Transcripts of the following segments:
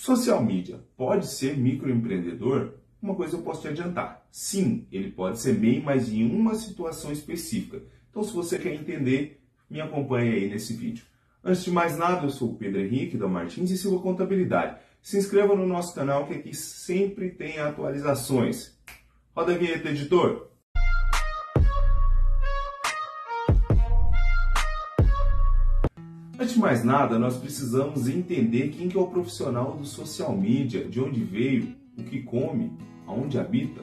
Social media pode ser microempreendedor? Uma coisa eu posso te adiantar. Sim, ele pode ser MEI, mas em uma situação específica. Então, se você quer entender, me acompanhe aí nesse vídeo. Antes de mais nada, eu sou o Pedro Henrique da Martins e Silva Contabilidade. Se inscreva no nosso canal que aqui sempre tem atualizações. Roda a vinheta, editor! Antes de mais nada, nós precisamos entender quem que é o profissional do social media, de onde veio, o que come, aonde habita.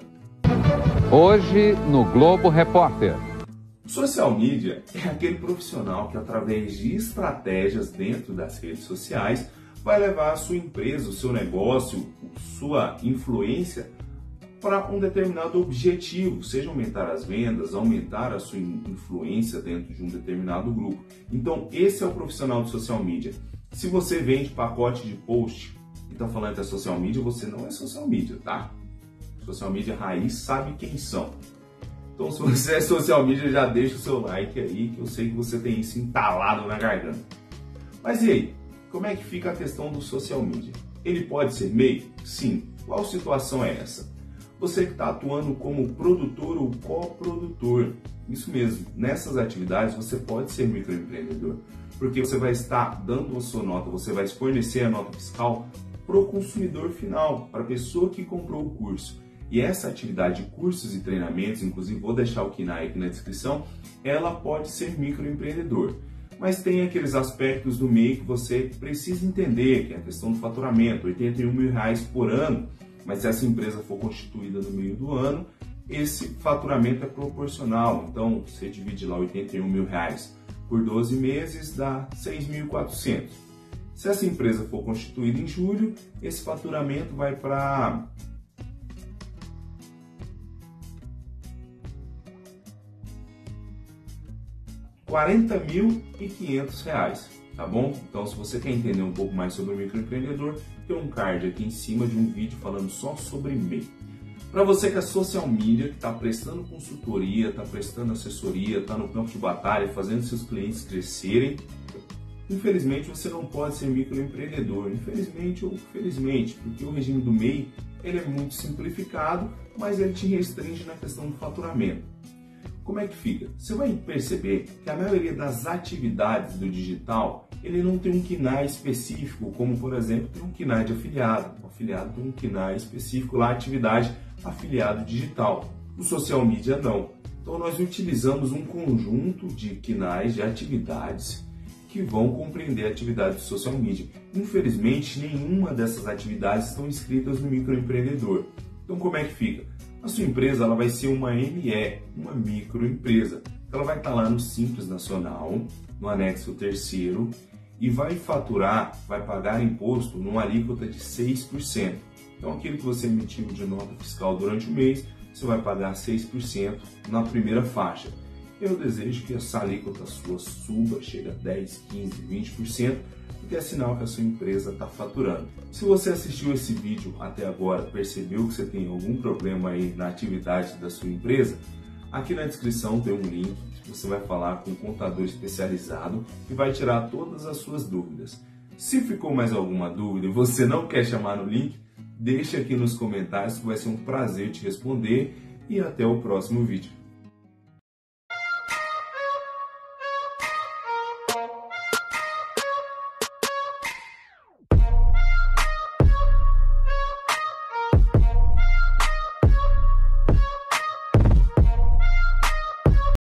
Hoje no Globo Repórter. Social media é aquele profissional que, através de estratégias dentro das redes sociais, vai levar a sua empresa, o seu negócio, sua influência para um determinado objetivo, seja aumentar as vendas, aumentar a sua influência dentro de um determinado grupo. Então, esse é o profissional de social media. Se você vende pacote de post e está falando que é social media, você não é social media, tá? Social media raiz sabe quem são. Então, se você é social media, já deixa o seu like aí, que eu sei que você tem isso entalado na garganta. Mas e aí? Como é que fica a questão do social media? Ele pode ser MEI? Sim. Qual situação é essa? Você que está atuando como produtor ou coprodutor, isso mesmo, nessas atividades você pode ser microempreendedor, porque você vai estar dando a sua nota, você vai fornecer a nota fiscal para o consumidor final, para a pessoa que comprou o curso. E essa atividade de cursos e treinamentos, inclusive vou deixar o KINAI aqui na descrição, ela pode ser microempreendedor. Mas tem aqueles aspectos do MEI que você precisa entender, que é a questão do faturamento, 81 mil reais por ano, mas se essa empresa for constituída no meio do ano, esse faturamento é proporcional. Então, você divide lá 81 mil reais por 12 meses, dá 6.400. Se essa empresa for constituída em julho, esse faturamento vai para quinhentos reais, tá bom? Então, se você quer entender um pouco mais sobre o microempreendedor, tem um card aqui em cima de um vídeo falando só sobre MEI. Para você que é social media, que está prestando consultoria, está prestando assessoria, está no campo de batalha, fazendo seus clientes crescerem, infelizmente você não pode ser microempreendedor. Infelizmente ou felizmente, porque o regime do MEI ele é muito simplificado, mas ele te restringe na questão do faturamento. Como é que fica? Você vai perceber que a maioria das atividades do digital ele não tem um KINAI específico, como por exemplo tem um KINAI de afiliado. O afiliado tem um KINAI específico lá, atividade afiliado digital. O social media não. Então nós utilizamos um conjunto de KINAIs de atividades que vão compreender a atividade social media. Infelizmente, nenhuma dessas atividades estão inscritas no microempreendedor. Então como é que fica? A sua empresa ela vai ser uma ME, uma microempresa. Ela vai estar lá no Simples Nacional, no anexo terceiro, e vai faturar, vai pagar imposto numa alíquota de 6%. Então, aquilo que você emitiu de nota fiscal durante o mês, você vai pagar 6% na primeira faixa. Eu desejo que essa alíquota sua suba, chega a 10, 15, 20%, porque é sinal que a sua empresa está faturando. Se você assistiu esse vídeo até agora, percebeu que você tem algum problema aí na atividade da sua empresa, aqui na descrição tem um link que você vai falar com um contador especializado e vai tirar todas as suas dúvidas. Se ficou mais alguma dúvida e você não quer chamar no link, deixe aqui nos comentários que vai ser um prazer te responder e até o próximo vídeo.